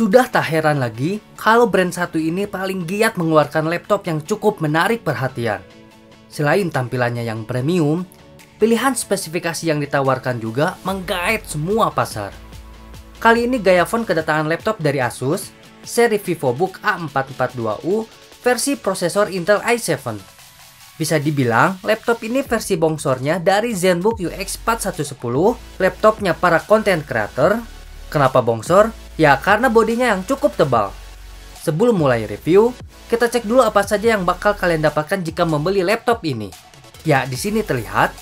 Sudah tak heran lagi kalau brand satu ini paling giat mengeluarkan laptop yang cukup menarik perhatian. Selain tampilannya yang premium, pilihan spesifikasi yang ditawarkan juga menggait semua pasar. Kali ini Gayafone kedatangan laptop dari Asus, seri VivoBook A442U versi prosesor Intel i7. Bisa dibilang, laptop ini versi bongsornya dari ZenBook UX 4110, laptopnya para content creator. Kenapa bongsor? Ya, karena bodinya yang cukup tebal. Sebelum mulai review, kita cek dulu apa saja yang bakal kalian dapatkan jika membeli laptop ini. Ya, di sini terlihat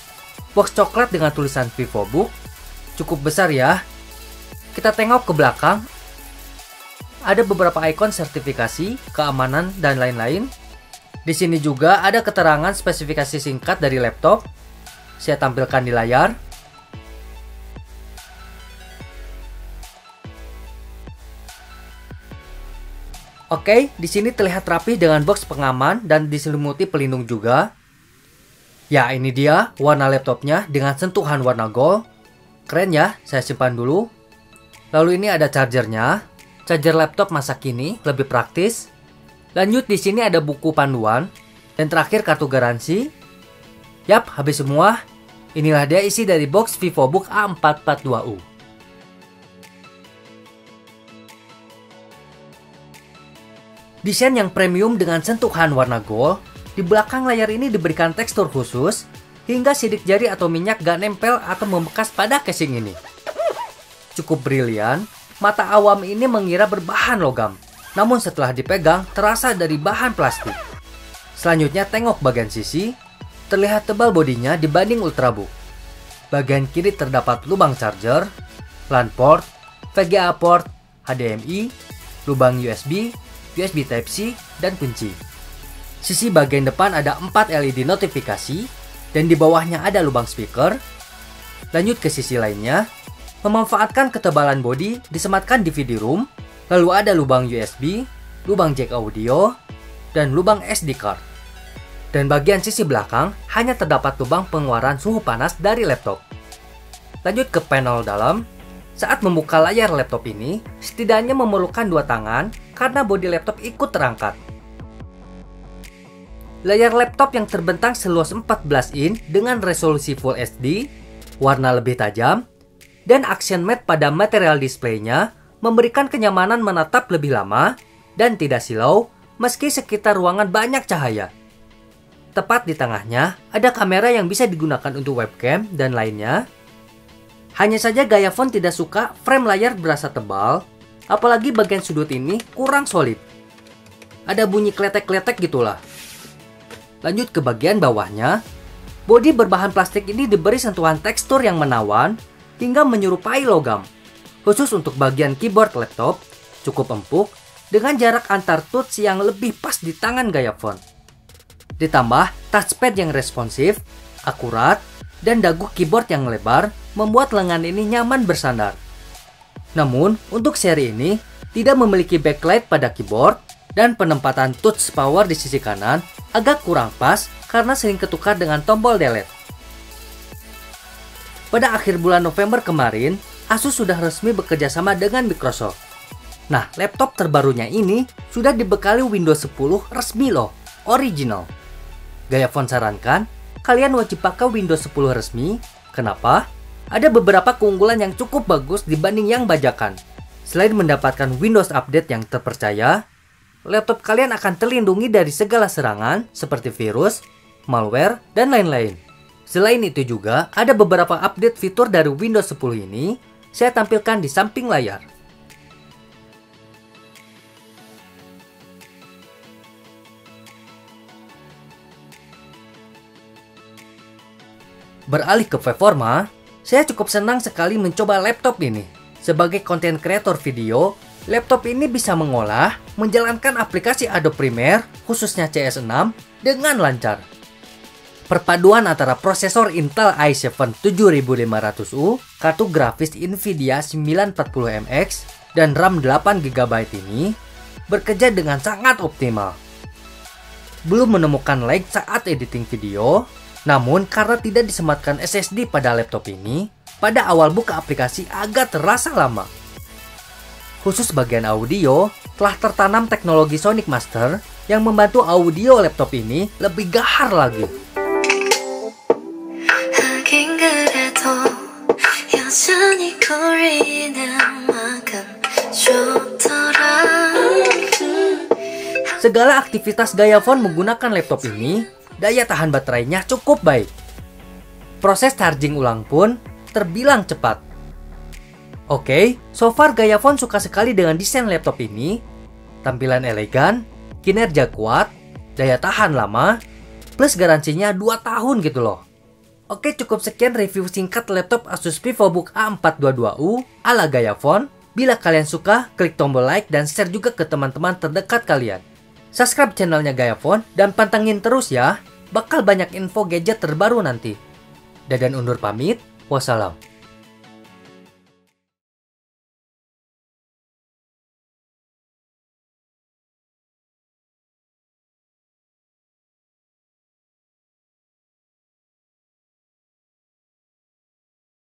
box coklat dengan tulisan VivoBook. Cukup besar ya. Kita tengok ke belakang. Ada beberapa ikon sertifikasi, keamanan, dan lain-lain. Di sini juga ada keterangan spesifikasi singkat dari laptop. Saya tampilkan di layar. Oke, di sini terlihat rapi dengan box pengaman dan diselimuti pelindung juga. Ya, ini dia warna laptopnya dengan sentuhan warna gold. Keren ya, saya simpan dulu. Lalu ini ada chargernya. Charger laptop masa kini lebih praktis. Lanjut di sini ada buku panduan dan terakhir kartu garansi. Yap, habis semua. Inilah dia isi dari box VivoBook A442U. Desain yang premium dengan sentuhan warna gold, di belakang layar ini diberikan tekstur khusus, hingga sidik jari atau minyak gak nempel atau membekas pada casing ini. Cukup brilian, mata awam ini mengira berbahan logam, namun setelah dipegang terasa dari bahan plastik. Selanjutnya tengok bagian sisi, terlihat tebal bodinya dibanding Ultrabook. Bagian kiri terdapat lubang charger, LAN port, VGA port, HDMI, lubang USB, USB Type-C, dan kunci. Sisi bagian depan ada 4 LED notifikasi, dan di bawahnya ada lubang speaker. Lanjut ke sisi lainnya, memanfaatkan ketebalan bodi disematkan DVD room, lalu ada lubang USB, lubang jack audio, dan lubang SD card. Dan bagian sisi belakang hanya terdapat lubang pengeluaran suhu panas dari laptop. Lanjut ke panel dalam, saat membuka layar laptop ini, setidaknya memerlukan dua tangan karena bodi laptop ikut terangkat. Layar laptop yang terbentang seluas 14 in dengan resolusi Full HD, warna lebih tajam, dan action matte pada material displaynya memberikan kenyamanan menatap lebih lama dan tidak silau meski sekitar ruangan banyak cahaya. Tepat di tengahnya ada kamera yang bisa digunakan untuk webcam dan lainnya hanya saja gaya font tidak suka frame layar berasa tebal, apalagi bagian sudut ini kurang solid. Ada bunyi kletek-kletek gitulah. Lanjut ke bagian bawahnya, bodi berbahan plastik ini diberi sentuhan tekstur yang menawan hingga menyerupai logam. Khusus untuk bagian keyboard laptop, cukup empuk dengan jarak antar touch yang lebih pas di tangan gaya font. Ditambah touchpad yang responsif, akurat, dan dagu keyboard yang lebar membuat lengan ini nyaman bersandar. Namun, untuk seri ini tidak memiliki backlight pada keyboard dan penempatan touch power di sisi kanan agak kurang pas karena sering ketukar dengan tombol delete. Pada akhir bulan November kemarin, Asus sudah resmi bekerja sama dengan Microsoft. Nah, laptop terbarunya ini sudah dibekali Windows 10 resmi loh, original. Gaya font sarankan, kalian wajib pakai Windows 10 resmi. Kenapa? Ada beberapa keunggulan yang cukup bagus dibanding yang bajakan. Selain mendapatkan Windows Update yang terpercaya, laptop kalian akan terlindungi dari segala serangan seperti virus, malware, dan lain-lain. Selain itu juga, ada beberapa update fitur dari Windows 10 ini saya tampilkan di samping layar. Beralih ke performa, saya cukup senang sekali mencoba laptop ini. Sebagai konten kreator video, laptop ini bisa mengolah, menjalankan aplikasi Adobe Premiere, khususnya CS6, dengan lancar. Perpaduan antara prosesor Intel i7 7500U, kartu grafis Nvidia 940MX, dan RAM 8GB ini bekerja dengan sangat optimal. Belum menemukan lag saat editing video, namun karena tidak disematkan SSD pada laptop ini, pada awal buka aplikasi agak terasa lama. Khusus bagian audio, telah tertanam teknologi Sonic Master yang membantu audio laptop ini lebih gahar lagi. Segala aktivitas gaya phone menggunakan laptop ini, daya tahan baterainya cukup baik. Proses charging ulang pun terbilang cepat. Oke, so far gaya phone suka sekali dengan desain laptop ini. Tampilan elegan, kinerja kuat, daya tahan lama, plus garansinya 2 tahun gitu loh. Oke, cukup sekian review singkat laptop Asus VivoBook A422U ala gaya phone. Bila kalian suka, klik tombol like dan share juga ke teman-teman terdekat kalian. Subscribe channelnya Gaya Phone dan pantengin terus ya. Bakal banyak info gadget terbaru nanti. Dadan undur pamit. Wassalam.